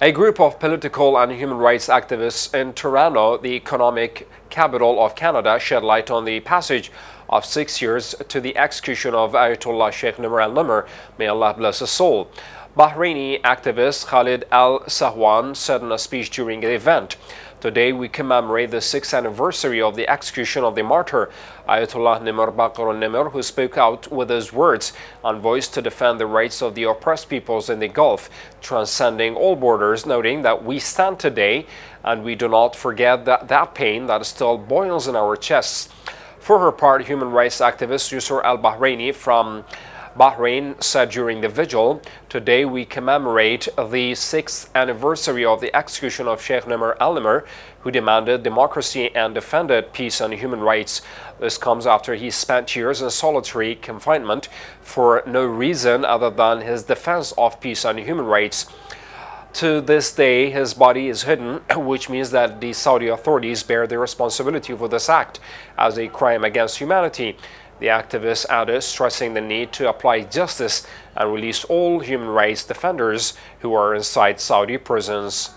A group of political and human rights activists in Toronto, the economic capital of Canada, shed light on the passage of six years to the execution of Ayatollah Sheikh Nimr al-Nimr. May Allah bless his soul. Bahraini activist Khalid al-Sahwan said in a speech during the event, Today we commemorate the sixth anniversary of the execution of the martyr Ayatollah Nimr Baqir al-Nimr who spoke out with his words and voice to defend the rights of the oppressed peoples in the Gulf, transcending all borders, noting that we stand today and we do not forget that, that pain that still boils in our chests. For her part, human rights activist Yusur al-Bahraini from Bahrain said during the vigil, Today we commemorate the sixth anniversary of the execution of Sheikh Nimr al-Nimr, who demanded democracy and defended peace and human rights. This comes after he spent years in solitary confinement for no reason other than his defense of peace and human rights. To this day, his body is hidden, which means that the Saudi authorities bear the responsibility for this act as a crime against humanity. The activists added, stressing the need to apply justice and release all human rights defenders who are inside Saudi prisons.